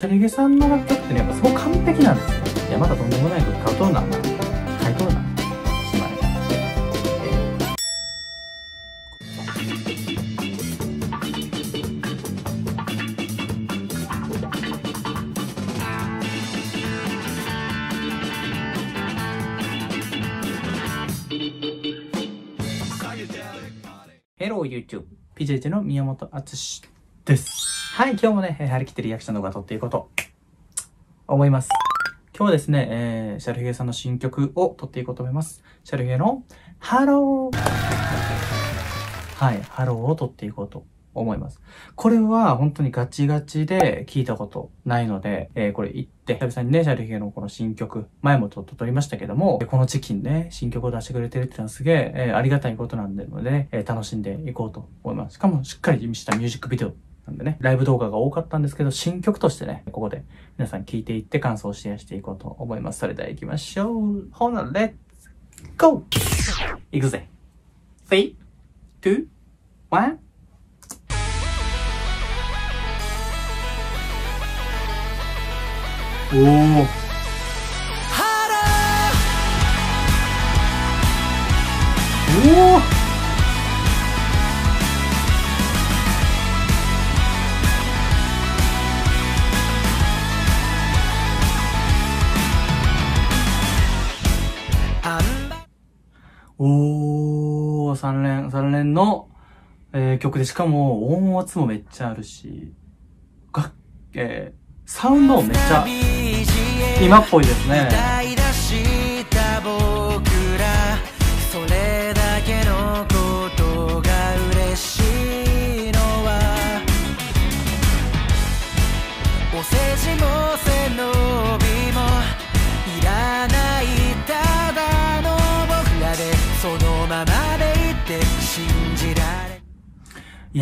チャリゲさんの楽曲ってね、やっぱすごく完璧なんですよ。いや、まだとんでもないこと買うとるな、まあ、買いとるな。しまい。えー、Hello YouTube。PJJ の宮本敦です。はい、今日もね、張り切ってリアクション動画撮っていこうと思います。今日はですね、えー、シャルヒゲさんの新曲を撮っていこうと思います。シャルヒゲのハローはい、ハローを撮っていこうと思います。これは本当にガチガチで聞いたことないので、えー、これ行って、久々にね、シャルヒゲのこの新曲、前もちょっと撮りましたけども、この時期にね、新曲を出してくれてるってのはすげえ、えーありがたいことなんでので、えー楽しんでいこうと思います。しかもしっかりしたミュージックビデオなんでね、ライブ動画が多かったんですけど、新曲としてね、ここで皆さん聞いていって感想をシェアしていこうと思います。それでは行きましょう。ほな、レッツゴー行くぜ !3、2、1、おー。おお3連、3連の、えー曲で、しかも音圧もめっちゃあるし、が、えーサウンドもめっちゃ今っぽいですね。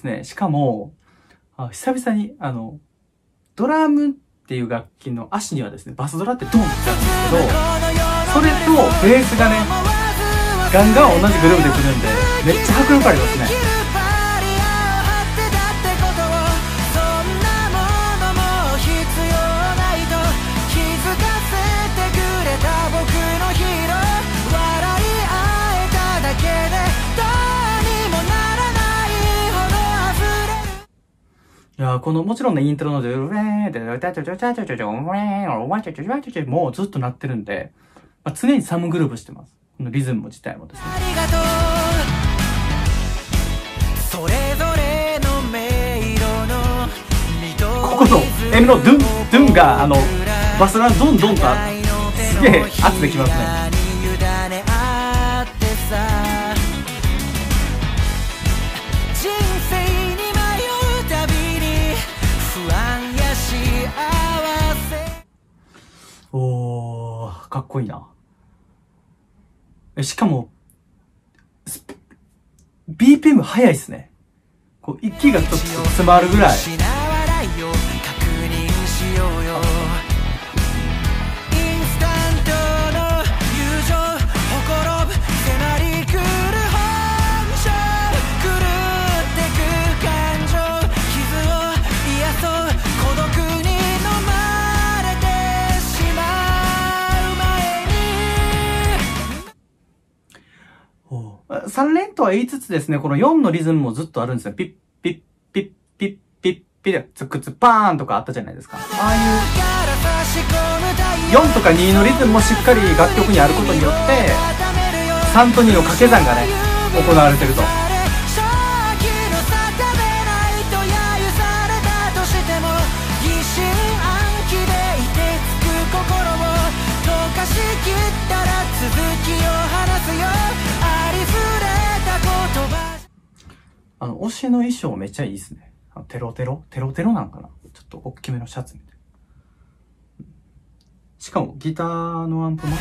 ですね。しかも、あ久々に、あの、ドラムっていう楽器の足にはですね、バスドラってドンってあるんですけど、それとベースがね、ガンガン同じグループで来るんで、めっちゃ迫力ありますね。いやーこの、もちろんね、イントロので、ウェーって、ウタチョチョチャチョチョチョ、ウェーン、ワチョチョチョチョチョ、もうずっと鳴ってるんで、まあ、常にサムグループしてます。このリズム自体もですね。ありがとうそれぞれの迷路のここの M のドゥン、ドゥンが、あの、バスドラドンドンとあすげえ圧できますねおー、かっこいいな。しかも、BPM 早いっすね。こう、息がちょっと詰まるぐら。い3連とは言いつつですね、この4のリズムもずっとあるんですよ。ピッ、ピッ、ピッ、ピッ、ピッ、ピッ、ツクツパーンとかあったじゃないですか。ああいう4とか2のリズムもしっかり楽曲にあることによって、3と2の掛け算がね、行われてると。あの、推しの衣装めっちゃいいですね。あのテロテロ？テロテロなんかな？ちょっと大きめのシャツみたいな。しかもギターのアンプも、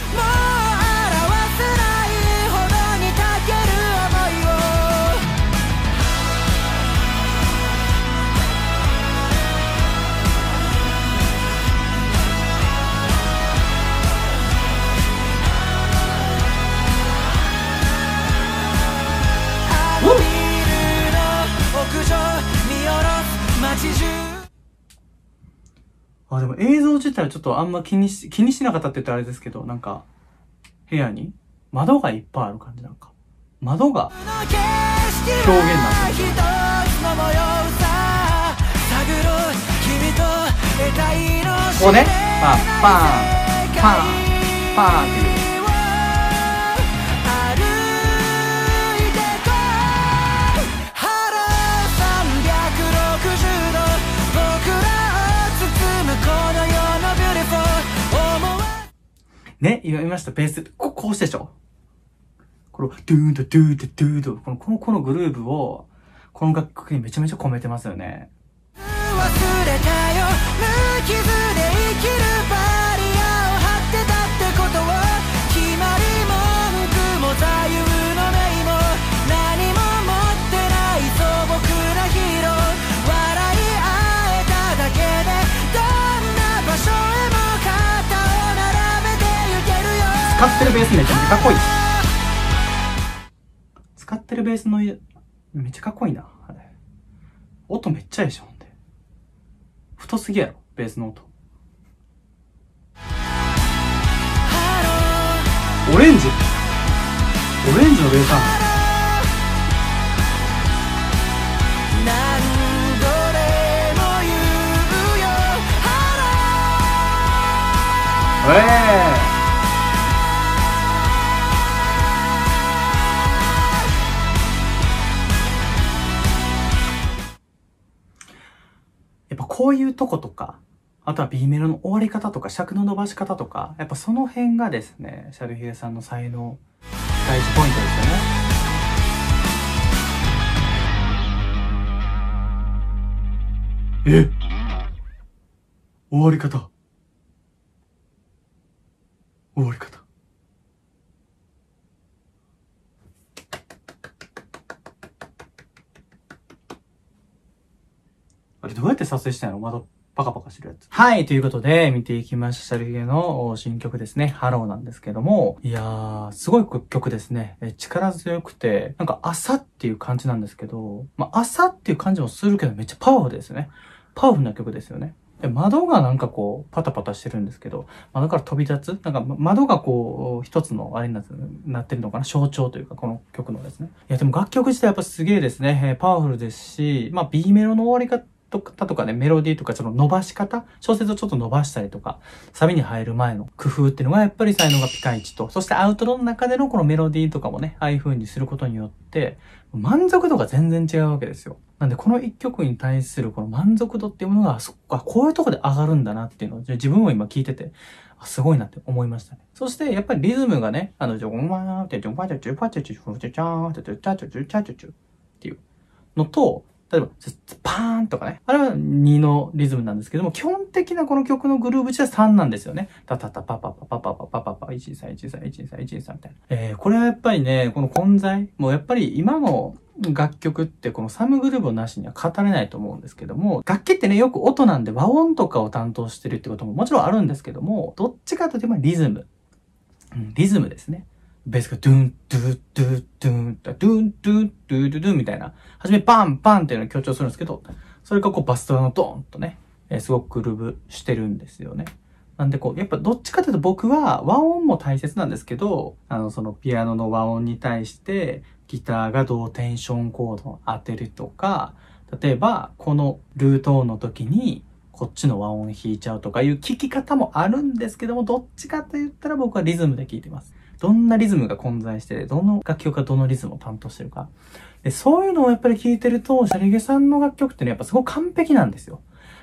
あ、でも映像自体はちょっとあんま気にし、気にしなかったって言ったらあれですけど、なんか、部屋に窓がいっぱいある感じなんか。窓が、表現なん一つの模様さ探ろう君と得たいのこうね、パン、パン、パン、パンっていう。ね、今言いました、ベース、ここうしてでしょ？この、ドゥーンとドゥーンとドゥーンと、この、この、このグルーブを、この楽曲にめちゃめちゃ込めてますよね。忘れたよ無使ってるベースめちゃめちゃかっこいい。使ってるベースの、めっちゃかっこいいな、あれ。音めっちゃいいでしょ、ほんで。太すぎやろ、ベースの音。オレンジオレンジのベースなのえやっぱこういうとことか、あとは B メロの終わり方とか尺の伸ばし方とか、やっぱその辺がですね、シャルヒエさんの才能、大事ポイントですよね。え？終わり方。終わり方。あれどうやって撮影したんやろ？窓パカパカしてるやつ。はい、ということで、見ていきました。シャルヒゲの新曲ですね。ハローなんですけども。いやー、すごい曲ですね。え力強くて、なんか朝っていう感じなんですけど、まあ朝っていう感じもするけど、めっちゃパワフルですよね。パワフルな曲ですよね。で窓がなんかこう、パタパタしてるんですけど、窓から飛び立つなんか窓がこう、一つのあれになってるのかな？象徴というか、この曲のですね。いや、でも楽曲自体やっぱすげえですね。パワフルですし、まあ B メロの終わり方とかとかね、メロディーとかその伸ばし方、小説をちょっと伸ばしたりとか、サビに入る前の工夫っていうのがやっぱり才能がピカイチと、そしてアウトロの中でのこのメロディーとかもね、ああいう風にすることによって、満足度が全然違うわけですよ。なんでこの一曲に対するこの満足度っていうものが、そっか、こういうとこで上がるんだなっていうのを自分も今聞いてて、すごいなって思いましたね。そして、やっぱりリズムがね、あの、ジョンワーって、ジョンパチャチュパチャチュフチャチャーンチャチュチャチュチュチャチュチュっていうのと、例えば、パーンとかね。あれは2のリズムなんですけども、基本的なこの曲のグルーブ自体は3なんですよね。タタタパパパパパパパパパ、123131313みたいな。えー、これはやっぱりね、この混在、もうやっぱり今の楽曲ってこのサムグルーブなしには語れないと思うんですけども、楽器ってね、よく音なんで和音とかを担当してるってことももちろんあるんですけども、どっちかというとリズム。うん、リズムですね。ベースがドゥン、ドゥ、ドゥ、ドゥン、ドゥン、ドゥン、ドゥ、ドゥ、ドゥみたいな。はじめバン、バンっていうのを強調するんですけど、それがこうバストラのドーンとね、えすごくグルーブしてるんですよね。なんでこう、やっぱどっちかというと僕は和音も大切なんですけど、あの、そのピアノの和音に対してギターがどうテンションコードを当てるとか、例えばこのルート音の時にこっちの和音弾いちゃうとかいう聞き方もあるんですけども、どっちかと言ったら僕はリズムで聞いてます。どんなリズムが混在してて、どの楽曲がどのリズムを担当してるか。で、そういうのをやっぱり聞いてると、シャリゲさんの楽曲ってね、やっぱすごく完璧なんですよ。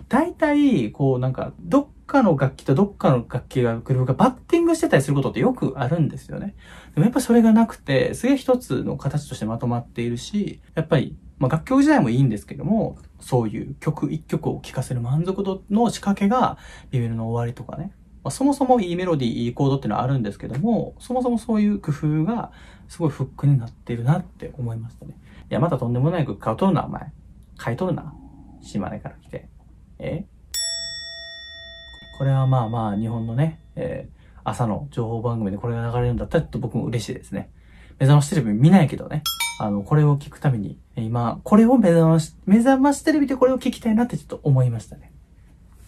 大体、こうなんか、どっかの楽器とどっかの楽器が、グループがバッティングしてたりすることってよくあるんですよね。でもやっぱそれがなくて、すげえ一つの形としてまとまっているし、やっぱり、まあ楽曲自体もいいんですけども、そういう曲一曲を聴かせる満足度の仕掛けが、ビビルの終わりとかね。まあ、そもそもいいメロディー、いいコードっていうのはあるんですけども、そもそもそういう工夫が、すごいフックになってるなって思いましたね。いや、またとんでもない曲買うとるな、お前。買い取るな。島根から来て。え？これはまあまあ、日本のね、えー朝の情報番組でこれが流れるんだったらちょっと僕も嬉しいですね。目覚ましテレビ見ないけどね。あの、これを聞くために、今、これを目覚まし、目覚ましテレビでこれを聞きたいなってちょっと思いましたね。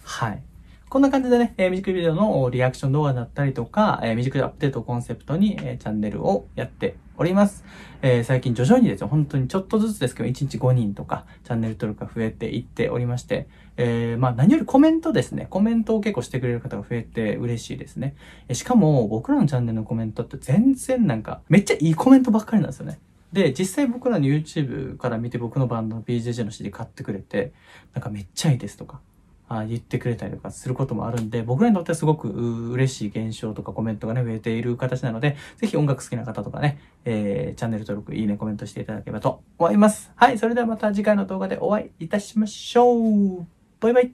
はい。こんな感じでね、えーミュージックビデオのリアクション動画だったりとか、えーミュージックアップデートコンセプトに、えーチャンネルをやっております。えー最近徐々にですね、本当にちょっとずつですけど、1日5人とか、チャンネル登録が増えていっておりまして、えーまあ何よりコメントですね。コメントを結構してくれる方が増えて嬉しいですね。えしかも、僕らのチャンネルのコメントって全然なんか、めっちゃいいコメントばっかりなんですよね。で、実際僕らの YouTube から見て僕のバンドの BJJ の CD 買ってくれて、なんかめっちゃいいですとか、あ言ってくれたりとかすることもあるんで、僕らにとってはすごく嬉しい現象とかコメントがね、増えている形なので、ぜひ音楽好きな方とかね、えー、チャンネル登録、いいね、コメントしていただければと思います。はい、それではまた次回の動画でお会いいたしましょう。バイバイ。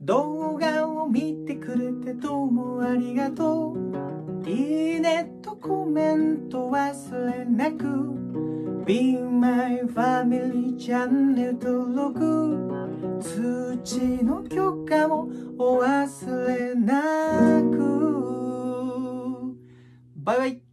動画を見てくれてどうもありがとう。いいねとコメント忘れなく。Be my family チャンネル登録。土の許可もお忘れなく。バイバイ。